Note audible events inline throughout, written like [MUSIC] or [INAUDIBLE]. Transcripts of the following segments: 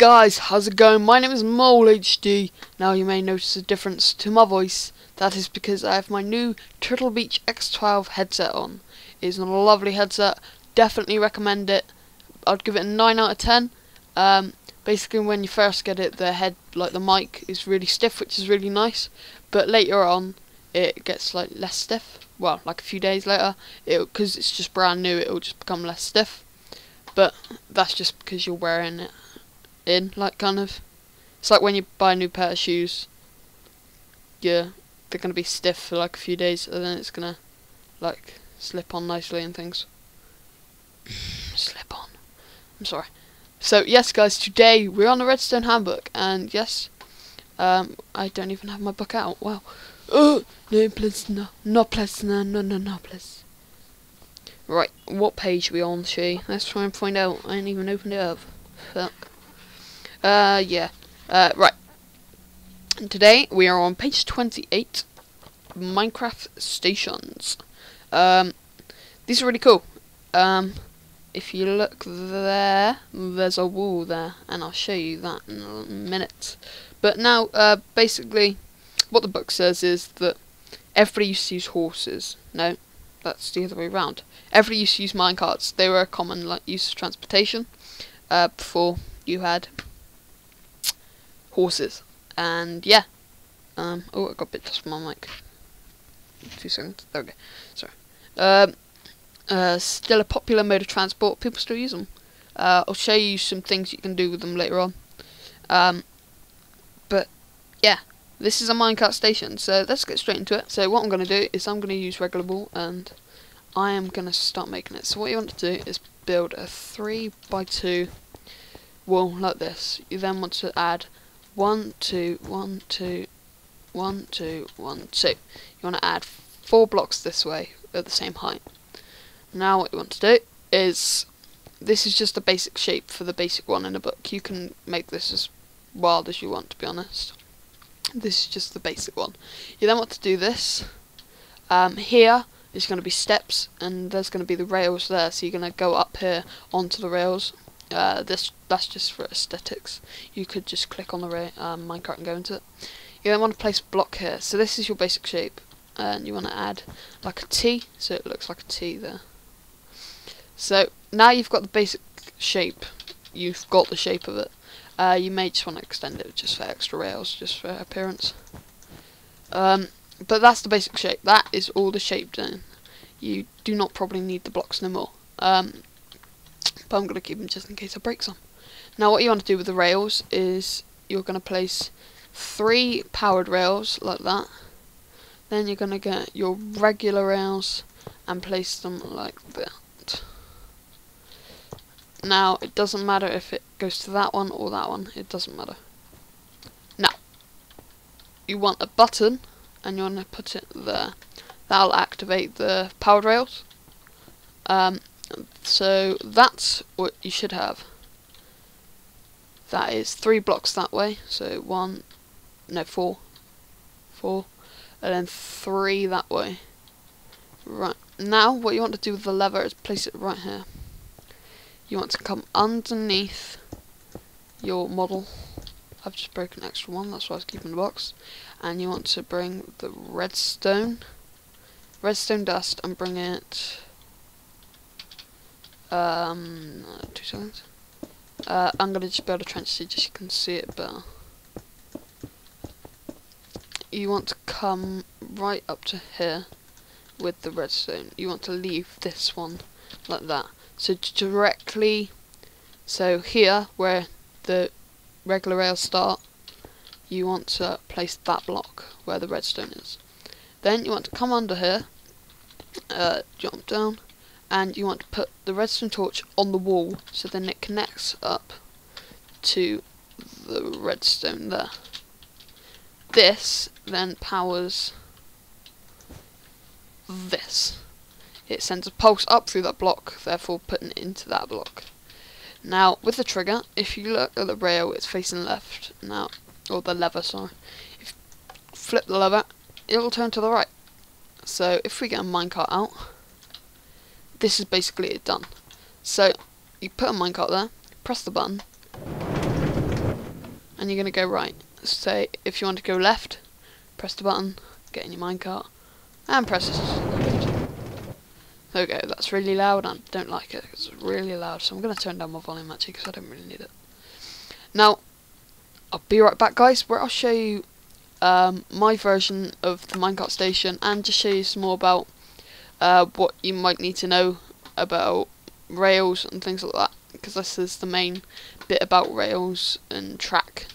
guys, how's it going? My name is Mole HD. Now you may notice a difference to my voice. That is because I have my new Turtle Beach X12 headset on. It's a lovely headset. Definitely recommend it. I'd give it a 9 out of 10. Um, basically when you first get it, the head, like the mic, is really stiff, which is really nice. But later on, it gets like less stiff. Well, like a few days later, because it's just brand new, it'll just become less stiff. But that's just because you're wearing it in, like kind of. It's like when you buy a new pair of shoes. Yeah, they're gonna be stiff for like a few days, and then it's gonna like slip on nicely and things. [SIGHS] slip on. I'm sorry. So yes, guys, today we're on the Redstone Handbook, and yes, um, I don't even have my book out. Wow. Oh [GASPS] no, please, no, no, please, no, no, no, no, please. Right, what page are we on, she? Let's try and find out. I ain't even opened it up. Fuck. Uh, yeah. Uh, right. Today we are on page 28, Minecart Stations. Um, these are really cool. Um, if you look there, there's a wall there, and I'll show you that in a minute. But now, uh, basically, what the book says is that everybody used to use horses. No, that's the other way around. Everybody used to use minecarts. They were a common like use of transportation uh, before you had horses. And yeah. Um, oh, I got a bit on my mic. Two seconds. Okay. Sorry. Um, uh, still a popular mode of transport. People still use them. Uh, I'll show you some things you can do with them later on. Um, but yeah, this is a minecart station. So let's get straight into it. So what I'm going to do is I'm going to use regular wool and I am going to start making it. So what you want to do is build a 3 by 2 wall like this. You then want to add one, two, one, two, one, two, one, two. You want to add four blocks this way at the same height. Now what you want to do is, this is just a basic shape for the basic one in a book. You can make this as wild as you want to be honest. This is just the basic one. You then want to do this. Um, here is going to be steps and there's going to be the rails there so you're going to go up here onto the rails uh, this that's just for aesthetics. You could just click on the um, minecart and go into it. You then want to place a block here. So this is your basic shape, and you want to add like a T, so it looks like a T there. So now you've got the basic shape. You've got the shape of it. Uh, you may just want to extend it just for extra rails, just for appearance. Um, but that's the basic shape. That is all the shape done. You do not probably need the blocks no more. Um, but I'm going to keep them just in case I break some. Now what you want to do with the rails is you're going to place three powered rails like that. Then you're going to get your regular rails and place them like that. Now it doesn't matter if it goes to that one or that one, it doesn't matter. Now, you want a button and you want to put it there. That'll activate the powered rails. Um, so that's what you should have. That is three blocks that way. So one, no, four, four, and then three that way. Right, now what you want to do with the lever is place it right here. You want to come underneath your model. I've just broken an extra one, that's why I was keeping the box. And you want to bring the redstone, redstone dust, and bring it um, two seconds. Uh, I'm gonna just build a trench so just you can see it better. You want to come right up to here with the redstone. You want to leave this one like that. So directly, so here where the regular rails start, you want to place that block where the redstone is. Then you want to come under here, uh, jump down, and you want to put the redstone torch on the wall so then it connects up to the redstone there. This then powers this. It sends a pulse up through that block, therefore putting it into that block. Now, with the trigger, if you look at the rail, it's facing left now, or the lever, sorry. If you flip the lever, it'll turn to the right. So, if we get a minecart out, this is basically it done. So you put a minecart there, press the button, and you're going to go right. Say, if you want to go left, press the button, get in your minecart, and press it. There we go, that's really loud, I don't like it, it's really loud, so I'm going to turn down my volume actually, because I don't really need it. Now, I'll be right back guys, where I'll show you um, my version of the minecart station, and just show you some more about uh, what you might need to know about rails and things like that because this is the main bit about rails and track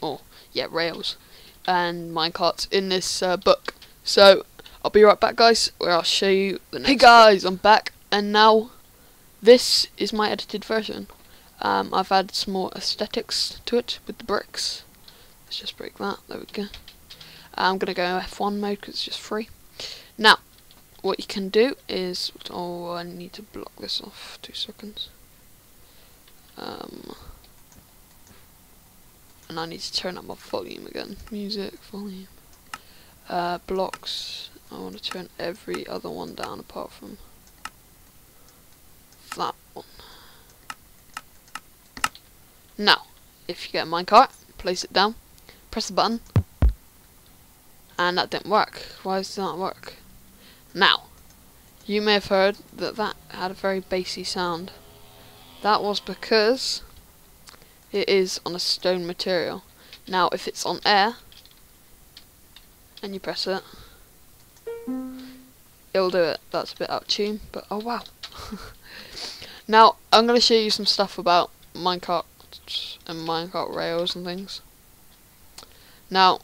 or yeah rails and minecarts in this uh, book. So I'll be right back guys where I'll show you the next Hey guys I'm back and now this is my edited version. Um, I've added some more aesthetics to it with the bricks. Let's just break that. There we go. I'm gonna go F1 mode because it's just free. Now what you can do is oh I need to block this off two seconds. Um, and I need to turn up my volume again music volume. Uh, blocks I want to turn every other one down apart from that one. Now if you get a minecart place it down press the button and that didn't work. Why does that work now, you may have heard that that had a very bassy sound. That was because it is on a stone material. Now, if it's on air, and you press it, it'll do it. That's a bit out of tune, but oh wow. [LAUGHS] now, I'm going to show you some stuff about minecart and minecart rails and things. Now,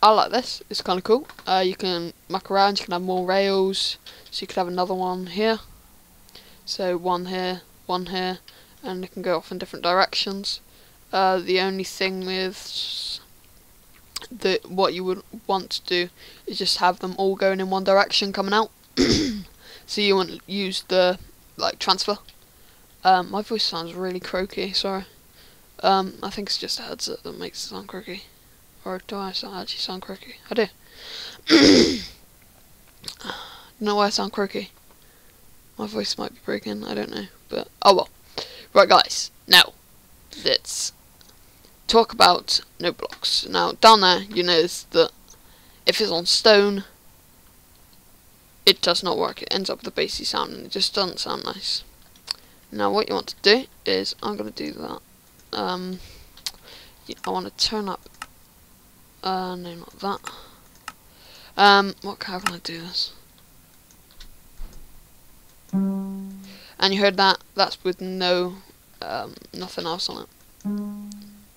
I like this. It's kind of cool. Uh, you can muck around. You can have more rails. So you could have another one here. So one here, one here, and it can go off in different directions. Uh, the only thing with that what you would want to do is just have them all going in one direction coming out. [COUGHS] so you want to use the like transfer. Um, my voice sounds really croaky. Sorry. Um, I think it's just a headset that makes it sound croaky. Or do I actually sound quirky. I do. [COUGHS] know why I sound quirky. My voice might be breaking, I don't know. But, oh well. Right guys, now, let's talk about note blocks. Now, down there, you notice that if it's on stone, it does not work. It ends up with a bassy sound and it just doesn't sound nice. Now, what you want to do is, I'm going to do that. Um, I want to turn up uh, no, not that. Um, what how can I do this? And you heard that? That's with no, um, nothing else on it.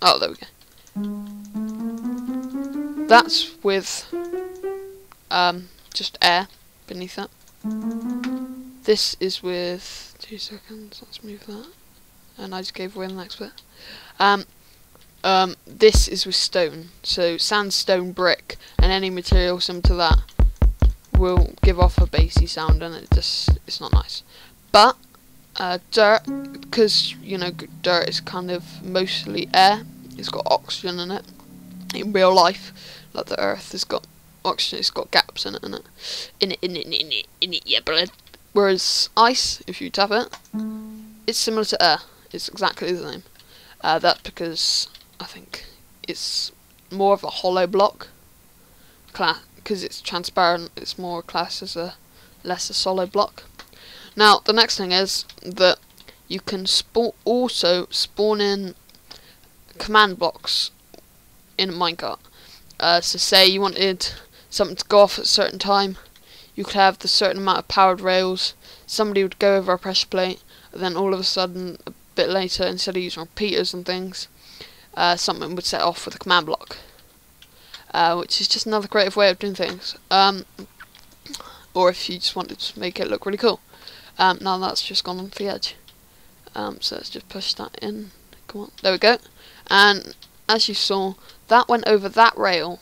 Oh, there we go. That's with, um, just air beneath that. This is with, two seconds, let's move that. And I just gave away the next bit. Um, um, this is with stone, so sandstone brick and any material similar to that will give off a bassy sound and it just it's not nice. But uh, dirt, because you know dirt is kind of mostly air, it's got oxygen in it. In real life, like the Earth has got oxygen, it's got gaps in it, in it, in it, in it, in it, in it, yeah, blood. Whereas ice, if you tap it, it's similar to air. It's exactly the same. Uh, that's because I think it's more of a hollow block because it's transparent it's more classed as a less a solid block. Now the next thing is that you can spawn also spawn in command blocks in a minecart. Uh, so say you wanted something to go off at a certain time you could have the certain amount of powered rails somebody would go over a pressure plate and then all of a sudden a bit later instead of using repeaters and things uh, something would set off with a command block. Uh, which is just another creative way of doing things. Um, or if you just wanted to make it look really cool. Um, now that's just gone on the edge. Um, so let's just push that in. Come on, there we go. And as you saw, that went over that rail,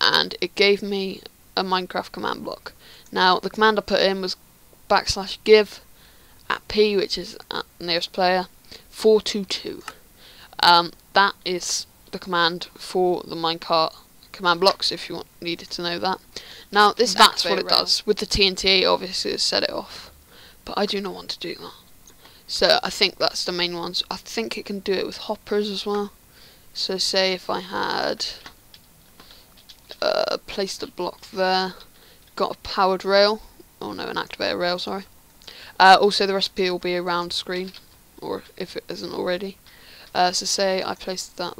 and it gave me a minecart command block. Now the command I put in was backslash give at p, which is at nearest player, 422. Um, that is the command for the minecart command blocks if you want, needed to know that. Now this that's what it does. With the TNT obviously it set it off. But I do not want to do that. So I think that's the main ones. I think it can do it with hoppers as well. So say if I had uh, placed a block there, got a powered rail, oh no, an activator rail, sorry. Uh, also the recipe will be around screen, or if it isn't already. Uh, so say I placed that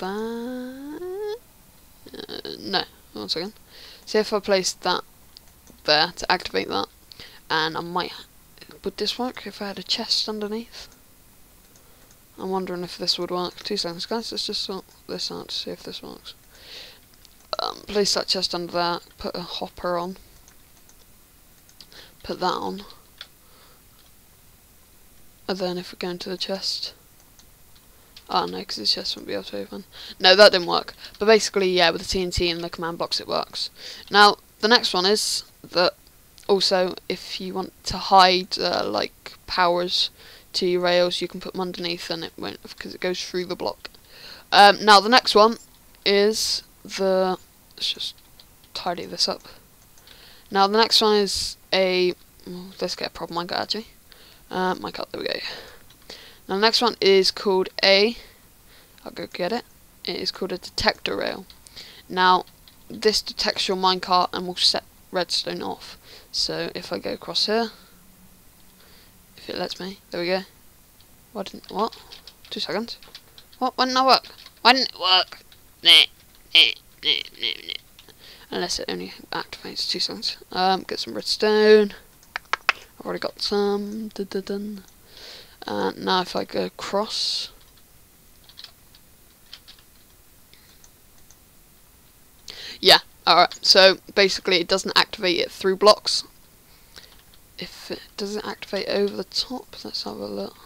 there, uh, no, one second. Say if I placed that there to activate that, and I might, would this work if I had a chest underneath? I'm wondering if this would work. Two seconds, guys. Let's just sort this out to see if this works. Um, place that chest under there. Put a hopper on. Put that on. And then if we go into the chest... Oh no, because the chest won't be able to open. No, that didn't work. But basically, yeah, with the TNT and the command box it works. Now, the next one is that also, if you want to hide, uh, like, powers to your rails, you can put them underneath and it won't, because it goes through the block. Um, now, the next one is the... Let's just tidy this up. Now, the next one is a... Let's get a problem I got, actually. Uh, minecart, there we go. Now the next one is called a, I'll go get it, it is called a detector rail. Now this detects your minecart and will set redstone off. So if I go across here, if it lets me, there we go. What didn't, what? Two seconds. What, when didn't I work? Why didn't it work? Unless it only activates two seconds. Um, get some redstone. I've already got some. Dun -dun -dun. Uh, now if I go across, yeah, alright, so basically it doesn't activate it through blocks. If it doesn't activate over the top, let's have a look.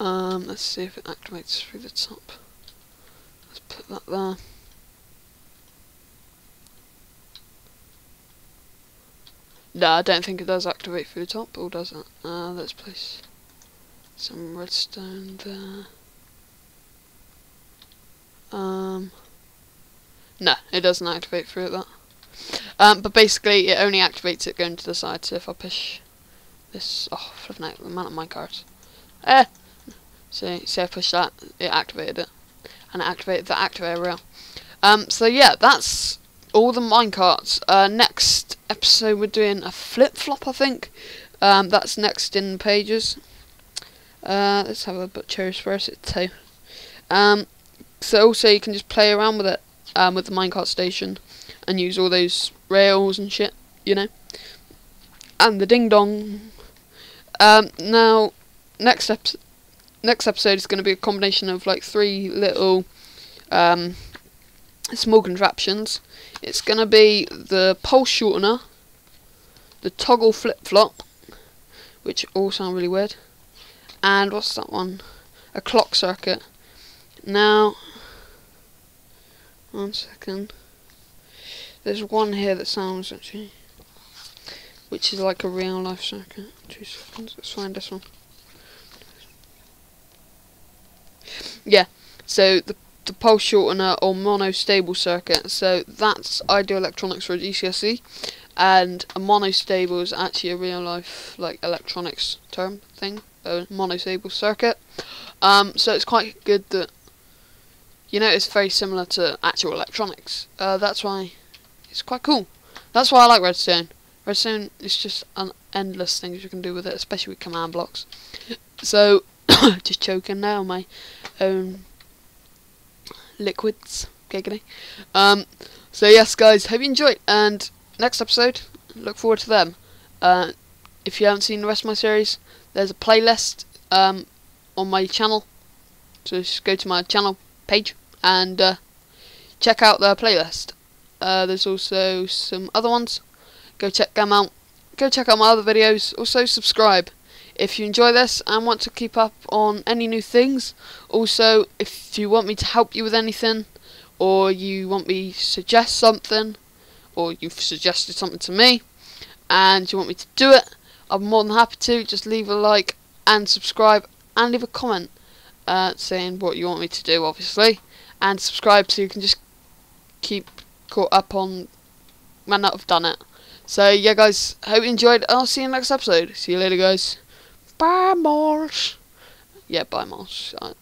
Um, let's see if it activates through the top. Let's put that there. No, I don't think it does activate through the top, or does it? Uh, let's place some redstone there. Um, no, it doesn't activate through that. Um, but basically, it only activates it going to the side. So if I push this, oh, flipping out the amount of minecarts. Eh. So, say I push that, it activated it, and it activated the activator rail. Um, so yeah, that's all the minecarts. Uh, next episode we're doing a flip flop, I think. Um, that's next in pages. Uh, let's have a butcher's. It's two. Um, so also you can just play around with it um, with the minecart station and use all those rails and shit, you know. And the ding dong. Um, now, next episode. Next episode is going to be a combination of like three little um, small contraptions. It's going to be the pulse shortener, the toggle flip-flop, which all sound really weird, and what's that one? A clock circuit. Now, one second. There's one here that sounds actually, which is like a real life circuit. Two seconds, let's find this one. Yeah, so the the pulse shortener or monostable circuit. So that's Ideal Electronics for a GCSE, and a monostable is actually a real life like electronics term thing, a monostable circuit. Um, so it's quite good that you know it's very similar to actual electronics. Uh, that's why it's quite cool. That's why I like Redstone. Redstone is just an endless things you can do with it, especially with command blocks. So, [COUGHS] just choking now my own liquids. Giggly. Um, so yes, guys, hope you enjoyed. And next episode, look forward to them. Uh, if you haven't seen the rest of my series, there's a playlist um, on my channel. So just go to my channel page and uh, check out the playlist. Uh, there's also some other ones. Go check them out. Go check out my other videos. Also subscribe if you enjoy this and want to keep up on any new things. Also, if you want me to help you with anything, or you want me to suggest something, or you've suggested something to me, and you want me to do it, I'm more than happy to. Just leave a like and subscribe and leave a comment uh, saying what you want me to do, obviously, and subscribe so you can just keep caught up on when I've done it. So yeah, guys, hope you enjoyed. I'll see you in the next episode. See you later, guys. Bye, Mars. Yeah, bye, Mars. Uh,